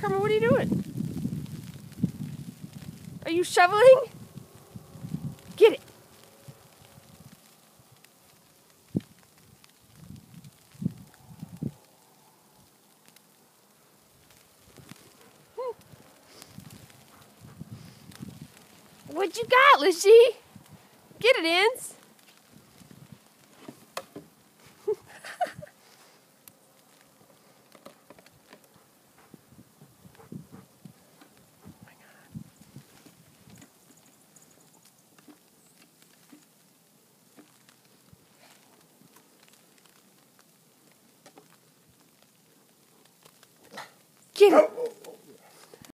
Kermit, what are you doing? Are you shoveling? Get it. Hmm. What you got, Lishy? Get it, Inns. Get it.